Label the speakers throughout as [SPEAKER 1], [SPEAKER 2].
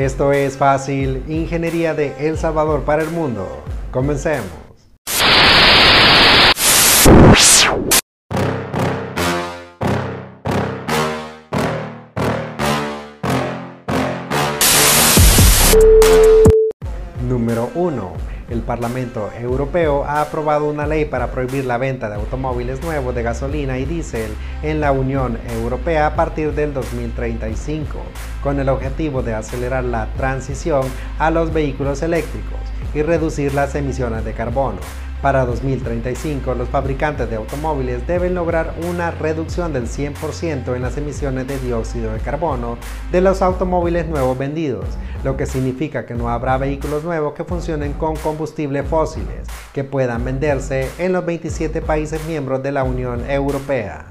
[SPEAKER 1] Esto es Fácil, Ingeniería de El Salvador para el Mundo. Comencemos. Número 1. El Parlamento Europeo ha aprobado una ley para prohibir la venta de automóviles nuevos de gasolina y diésel en la Unión Europea a partir del 2035, con el objetivo de acelerar la transición a los vehículos eléctricos y reducir las emisiones de carbono. Para 2035, los fabricantes de automóviles deben lograr una reducción del 100% en las emisiones de dióxido de carbono de los automóviles nuevos vendidos, lo que significa que no habrá vehículos nuevos que funcionen con combustibles fósiles que puedan venderse en los 27 países miembros de la Unión Europea.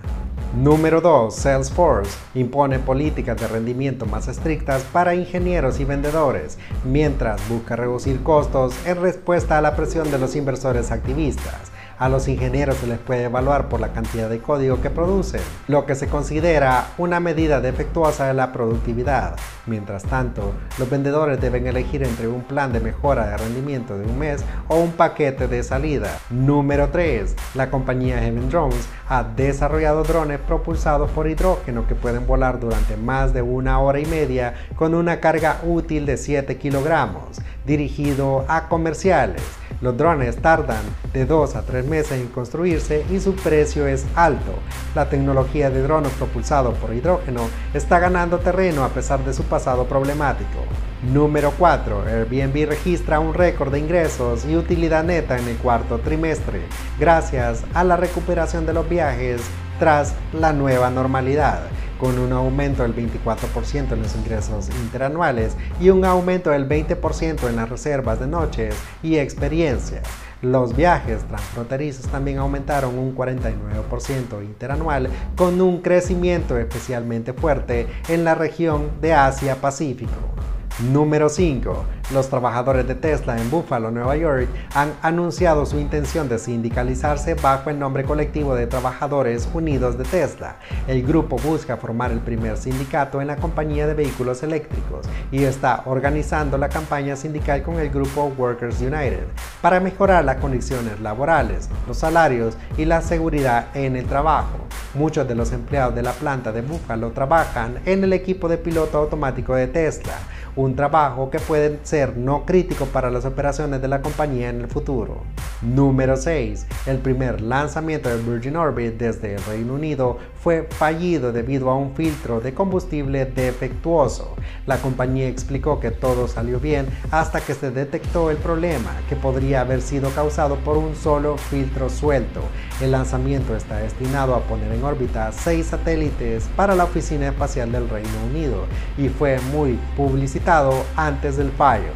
[SPEAKER 1] Número 2. Salesforce impone políticas de rendimiento más estrictas para ingenieros y vendedores, mientras busca reducir costos en respuesta a la presión de los inversores activistas. A los ingenieros se les puede evaluar por la cantidad de código que producen, lo que se considera una medida defectuosa de la productividad. Mientras tanto, los vendedores deben elegir entre un plan de mejora de rendimiento de un mes o un paquete de salida. Número 3. La compañía Heaven Drones ha desarrollado drones propulsados por hidrógeno que pueden volar durante más de una hora y media con una carga útil de 7 kilogramos, dirigido a comerciales. Los drones tardan de 2 a 3 meses en construirse y su precio es alto. La tecnología de drones propulsados por hidrógeno está ganando terreno a pesar de su pasado problemático. Número 4. Airbnb registra un récord de ingresos y utilidad neta en el cuarto trimestre, gracias a la recuperación de los viajes tras la nueva normalidad con un aumento del 24% en los ingresos interanuales y un aumento del 20% en las reservas de noches y experiencias. Los viajes transfronterizos también aumentaron un 49% interanual con un crecimiento especialmente fuerte en la región de Asia-Pacífico. Número 5. Los trabajadores de Tesla en Buffalo, Nueva York, han anunciado su intención de sindicalizarse bajo el nombre colectivo de Trabajadores Unidos de Tesla. El grupo busca formar el primer sindicato en la compañía de vehículos eléctricos y está organizando la campaña sindical con el grupo Workers United para mejorar las condiciones laborales, los salarios y la seguridad en el trabajo. Muchos de los empleados de la planta de Buffalo trabajan en el equipo de piloto automático de Tesla un trabajo que puede ser no crítico para las operaciones de la compañía en el futuro. Número 6. El primer lanzamiento de Virgin Orbit desde el Reino Unido fue fallido debido a un filtro de combustible defectuoso. La compañía explicó que todo salió bien hasta que se detectó el problema, que podría haber sido causado por un solo filtro suelto. El lanzamiento está destinado a poner en órbita seis satélites para la Oficina Espacial del Reino Unido y fue muy publicitado antes del fallo.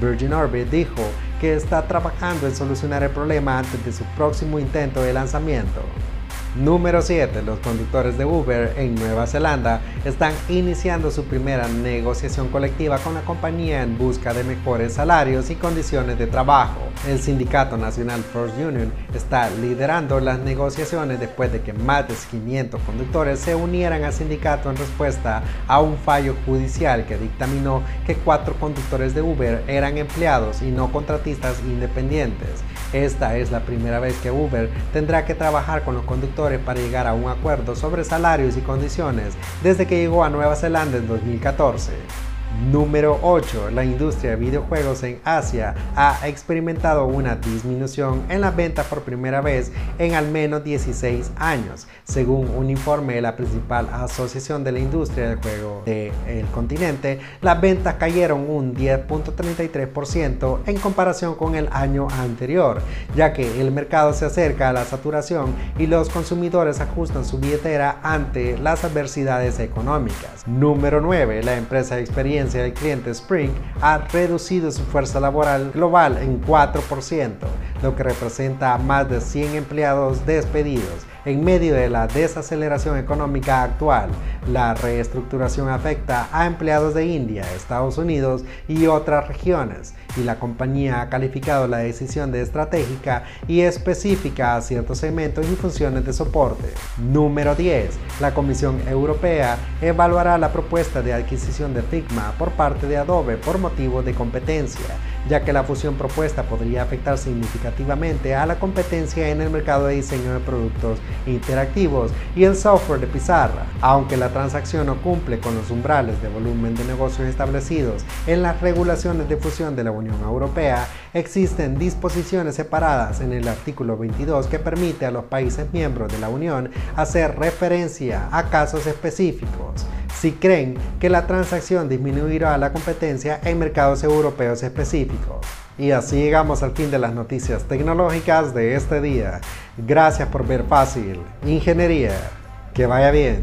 [SPEAKER 1] Virgin Orbit dijo que está trabajando en solucionar el problema antes de su próximo intento de lanzamiento. Número 7. Los conductores de Uber en Nueva Zelanda están iniciando su primera negociación colectiva con la compañía en busca de mejores salarios y condiciones de trabajo. El Sindicato Nacional First Union está liderando las negociaciones después de que más de 500 conductores se unieran al sindicato en respuesta a un fallo judicial que dictaminó que cuatro conductores de Uber eran empleados y no contratistas independientes. Esta es la primera vez que Uber tendrá que trabajar con los conductores para llegar a un acuerdo sobre salarios y condiciones desde que llegó a Nueva Zelanda en 2014. Número 8. La industria de videojuegos en Asia ha experimentado una disminución en las ventas por primera vez en al menos 16 años, según un informe de la principal asociación de la industria del juego del continente. Las ventas cayeron un 10.33% en comparación con el año anterior, ya que el mercado se acerca a la saturación y los consumidores ajustan su billetera ante las adversidades económicas. Número 9. La empresa de experiencia del cliente Spring ha reducido su fuerza laboral global en 4%. lo que representa más de 100 empleados despedidos. En medio de la desaceleración económica actual, la reestructuración afecta a empleados de India, Estados Unidos y otras regiones, y la compañía ha calificado la decisión de estratégica y específica a ciertos segmentos y funciones de soporte. Número 10. La Comisión Europea evaluará la propuesta de adquisición de Figma por parte de Adobe por motivos de competencia ya que la fusión propuesta podría afectar significativamente a la competencia en el mercado de diseño de productos interactivos y el software de pizarra. Aunque la transacción no cumple con los umbrales de volumen de negocios establecidos en las regulaciones de fusión de la Unión Europea, existen disposiciones separadas en el artículo 22 que permite a los países miembros de la Unión hacer referencia a casos específicos si creen que la transacción disminuirá la competencia en mercados europeos específicos. Y así llegamos al fin de las noticias tecnológicas de este día. Gracias por ver Fácil Ingeniería. Que vaya bien.